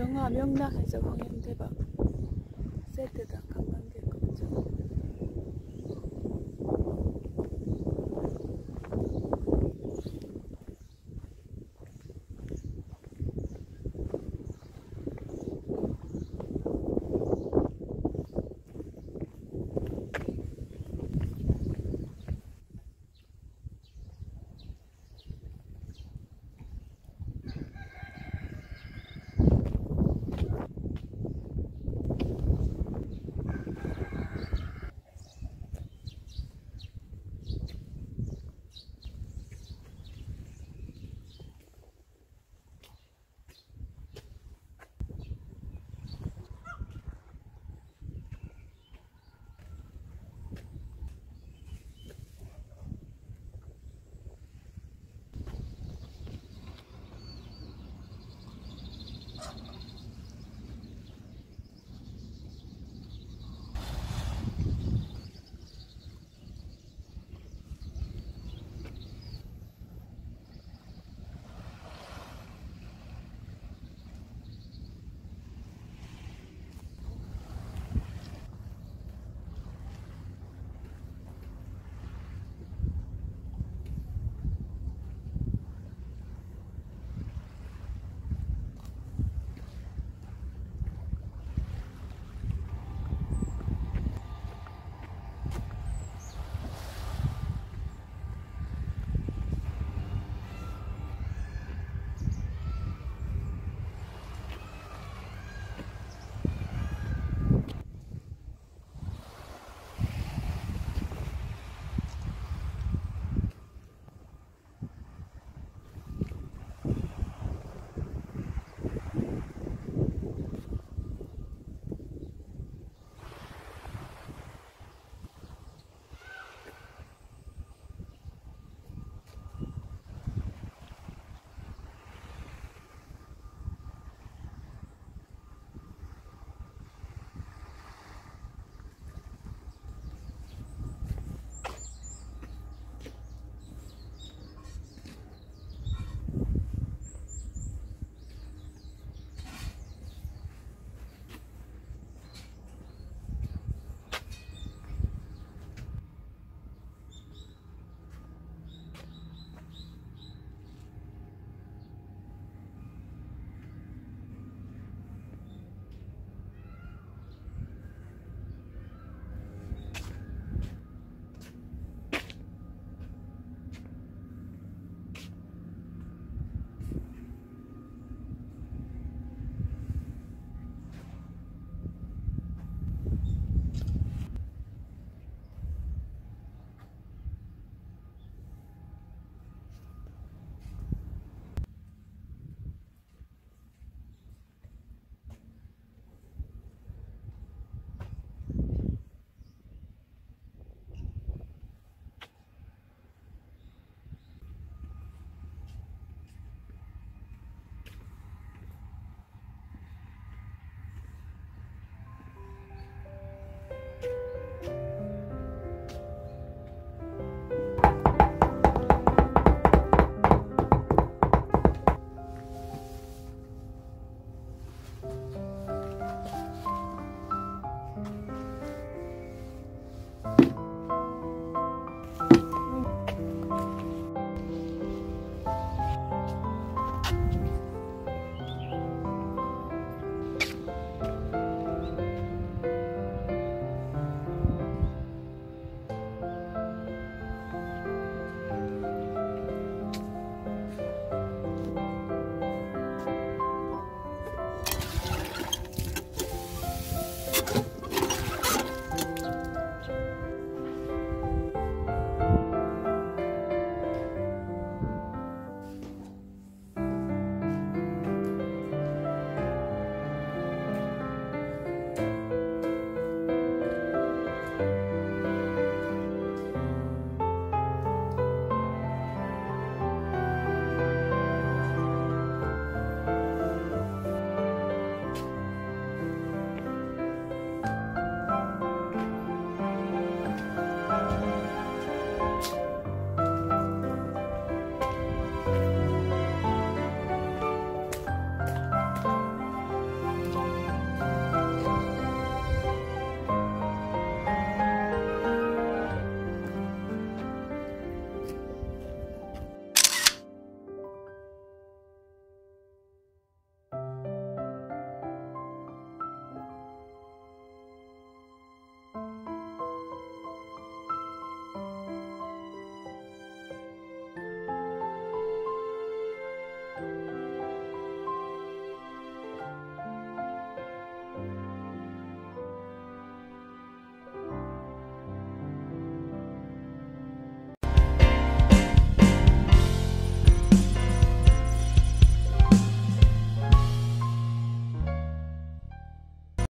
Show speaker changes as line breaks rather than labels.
영화 명락에서 황영 대박. 세트다. 관광객 걱정.